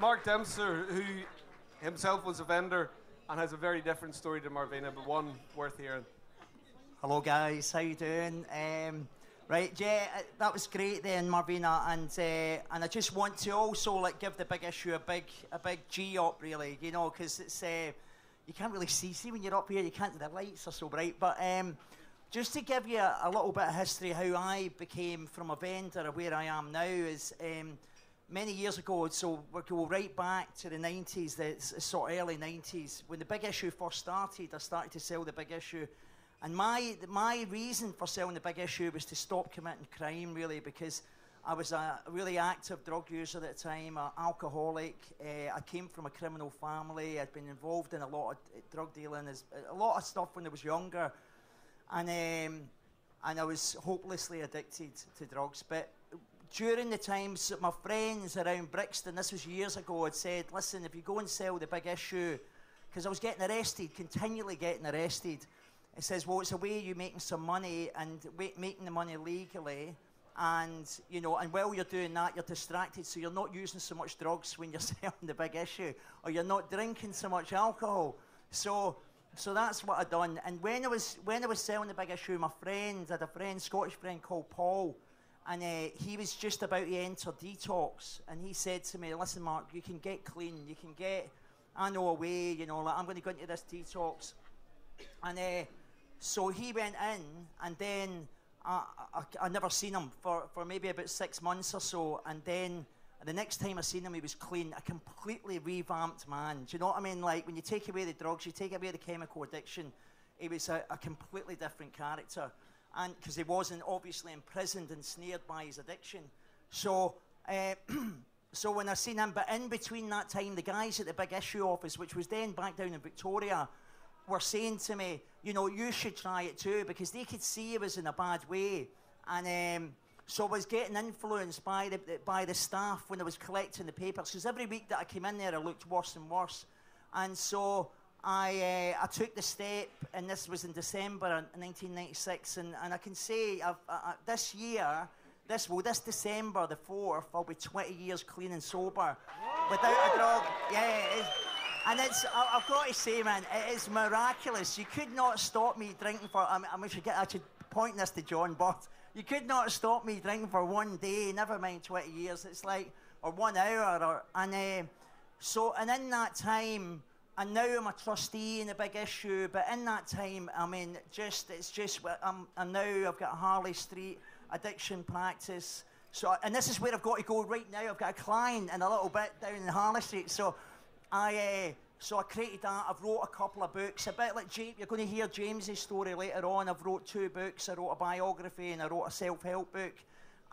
Mark Dempster, who himself was a vendor and has a very different story to Marvina, but one worth hearing. Hello, guys. How you doing? Um, right, yeah, uh, that was great then, Marvina, and uh, and I just want to also like give the big issue a big a big G up, really, you know, because it's uh, you can't really see see when you're up here, you can't. The lights are so bright, but. Um, just to give you a, little bit of history how I became from a vendor where I am now is um, many years ago, so we go right back to the 90s, the sort of early 90s, when the big issue first started, I started to sell the big issue. And my, my reason for selling the big issue was to stop committing crime, really, because I was a really active drug user at the time, an alcoholic. Uh, I came from a criminal family. I'd been involved in a lot of drug dealing, a lot of stuff when I was younger and um, and I was hopelessly addicted to drugs. But during the times that my friends around Brixton, this was years ago, had said, "Listen, if you go and sell the big issue," because I was getting arrested, continually getting arrested. It says, "Well, it's a way you making some money and making the money legally." and you know, and while you're doing that, you're distracted, so you're not using so much drugs when you're selling the big issue, or you're not drinking so much alcohol. So so that's what I done. And when I was when I was selling the big issue, my friend I had a friend, Scottish friend called Paul, and uh, he was just about to enter detox, and he said to me, "Listen, Mark, you can get clean. You can get, I know a way. You know, like I'm going to go into this detox." And uh, so he went in, and then I, I, I never seen him for, for maybe about six months or so, and then the next time I seen him, he was clean, a completely revamped man. Do you know what I mean? Like when you take away the drugs, you take away the chemical addiction, he was a, a completely different character. And because he wasn't obviously imprisoned and snared by his addiction. So, uh, so when I seen him, but in between that time, the guys at the big issue office, which was then back down in Victoria, were saying to me, you know, you should try it too, because they could see he was in a bad way. And um, so I was getting influenced by the, by the staff when I was collecting the papers, because every week that I came in there, I looked worse and worse. And so I, uh, I took the step, and this was in December 1996, and, and I can say I've, this year, this well, this December the 4th, I'll be 20 years clean and sober without a drug. Yeah, it and it's, I, have got to say, man, it is miraculous. You could not stop me drinking for, I, mean, I should, get, I should point this to John Bird. You could not stop me drinking for one day, never mind 20 years. It's like, or one hour, or, and uh, so, and in that time, and now I'm a trustee in a big issue, but in that time, I mean, just, it's just, I'm, and now I've got a Harley Street addiction practice. So, and this is where I've got to go right now. I've got a client in a little bit down in Harley Street. So, I, uh, so I created that. I've wrote a couple of books, a bit like James. You're going to hear James's story later on. I've wrote two books. I wrote a biography and I wrote a self-help book,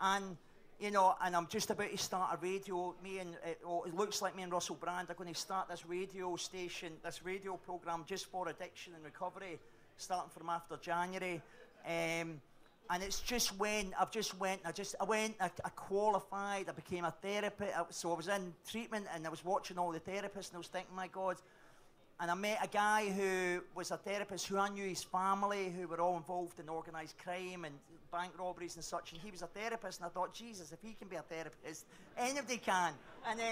and you know, and I'm just about to start a radio. Me and it, oh, it looks like me and Russell Brand are going to start this radio station, this radio program just for addiction and recovery, starting from after January. Um, and it's just when I've just went, I just I went, I, I qualified, I became a therapist. So I was in treatment and I was watching all the therapists and I was thinking, my God. And I met a guy who was a therapist who I knew his family, who were all involved in organised crime and bank robberies and such. And he was a therapist, and I thought, Jesus, if he can be a therapist, anybody can. And uh,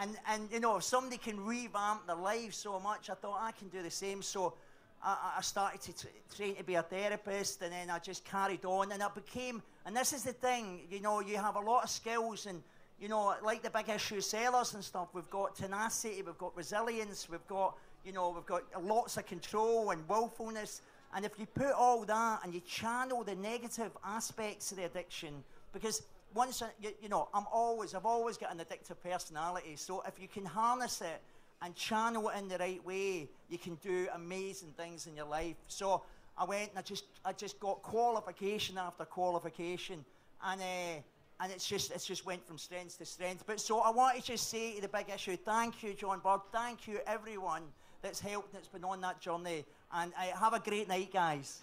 and and you know, if somebody can revamp their life so much, I thought I can do the same. So I, I started to t- train to be a therapist, and then I just carried on, and I became. And this is the thing, you know, you have a lot of skills, and you know, like the big issue sellers and stuff. We've got tenacity, we've got resilience, we've got, you know, we've got lots of control and willfulness. And if you put all that and you channel the negative aspects of the addiction, because once you, you know, I'm always, I've always got an addictive personality. So if you can harness it and channel it in the right way, you can do amazing things in your life. So I went and I just, I just got qualification after qualification, and uh, and it's just, it's just went from strength to strength. But so I want to just say to the big issue, thank you, John Bird, thank you everyone that's helped, that's been on that journey, and uh, have a great night, guys.